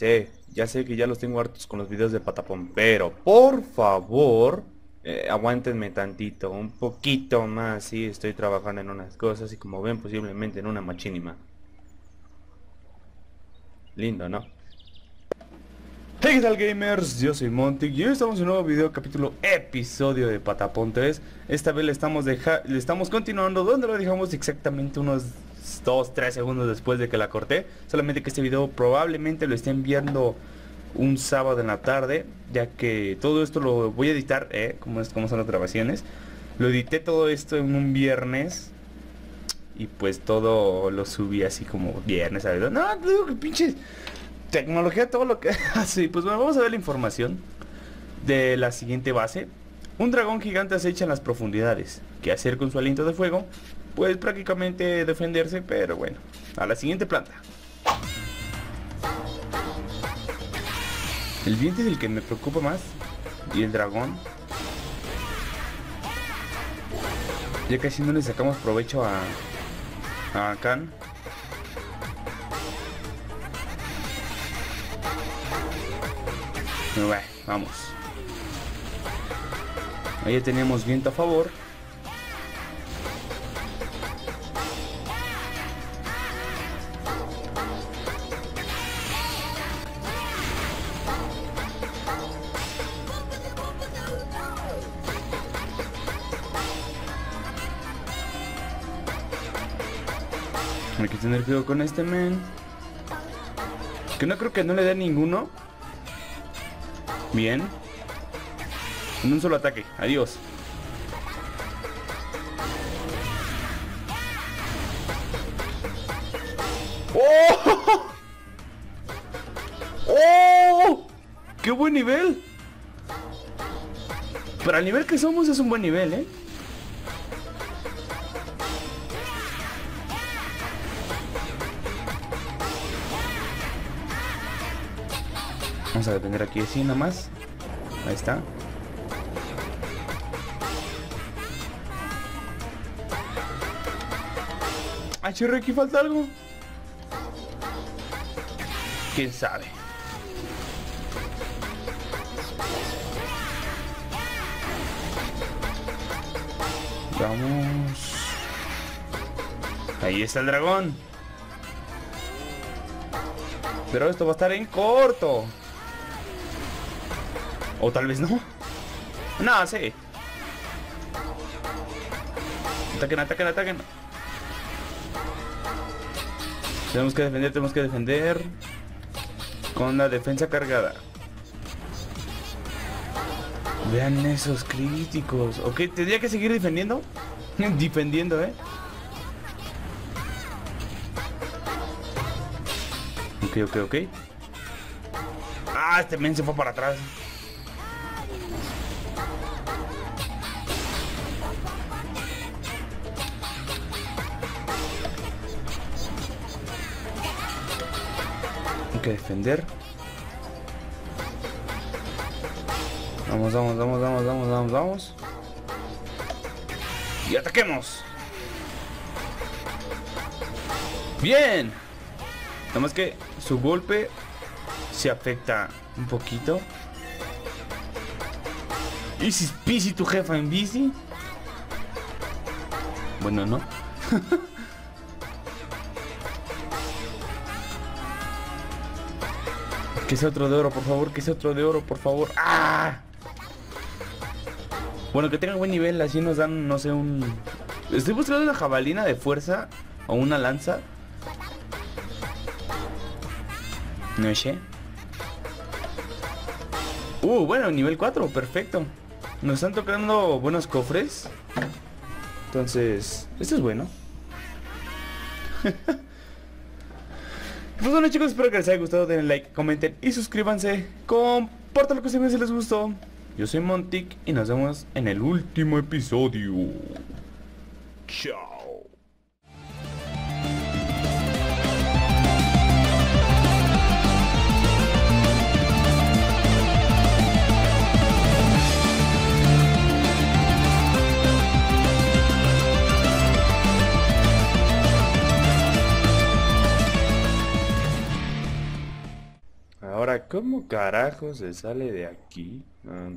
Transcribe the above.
Sí, ya sé que ya los tengo hartos con los videos de Patapón, pero por favor, eh, aguántenme tantito, un poquito más, sí, estoy trabajando en unas cosas y como ven posiblemente en una machínima. Lindo, ¿no? Hey, ¿qué tal gamers? Yo soy Monty y hoy estamos en un nuevo video, capítulo, episodio de Patapón 3 Esta vez le estamos, deja le estamos continuando donde lo dejamos exactamente unos 2-3 segundos después de que la corté Solamente que este video probablemente lo estén viendo un sábado en la tarde Ya que todo esto lo voy a editar, ¿eh? Como, es, como son las grabaciones Lo edité todo esto en un viernes y pues todo lo subí así como viernes, ¿sabes? No, digo que pinches tecnología, todo lo que así. Pues bueno, vamos a ver la información de la siguiente base. Un dragón gigante acecha en las profundidades. ¿Qué hacer con su aliento de fuego? Pues prácticamente defenderse, pero bueno. A la siguiente planta. El viento es el que me preocupa más. Y el dragón. Ya casi no le sacamos provecho a, a Khan. Bueno, vamos. Ahí ya teníamos viento a favor. Hay que tener cuidado con este men. Que no creo que no le dé ninguno. Bien. En un solo ataque. Adiós. ¡Oh! ¡Oh! ¡Qué buen nivel! Para el nivel que somos es un buen nivel, ¿eh? Vamos a depender aquí así nomás. Ahí está. Ah, chirre, aquí falta algo. ¿Quién sabe? Vamos. Ahí está el dragón. Pero esto va a estar en corto. O tal vez no. No, sí. Ataquen, ataquen, ataquen. Tenemos que defender, tenemos que defender. Con la defensa cargada. Vean esos críticos. Ok, tendría que seguir defendiendo. defendiendo, eh. Ok, ok, ok. Ah, este men se fue para atrás. Que defender. Vamos, vamos, vamos, vamos, vamos, vamos, vamos. Y ataquemos. Bien. Nada más que su golpe se afecta un poquito. Easy peasy tu jefa en bici. Bueno, no. que sea otro de oro, por favor. Que sea otro de oro, por favor. ¡Ah! Bueno, que tenga buen nivel. Así nos dan, no sé, un... Estoy buscando una jabalina de fuerza. O una lanza. No sé. Uh, bueno, nivel 4, perfecto. Nos están tocando buenos cofres. Entonces, esto es bueno. pues bueno chicos, espero que les haya gustado. Denle like, comenten y suscríbanse. Compartan lo que si les gustó. Yo soy Montic y nos vemos en el último episodio. Chao. Ahora, ¿cómo carajo se sale de aquí? Ah,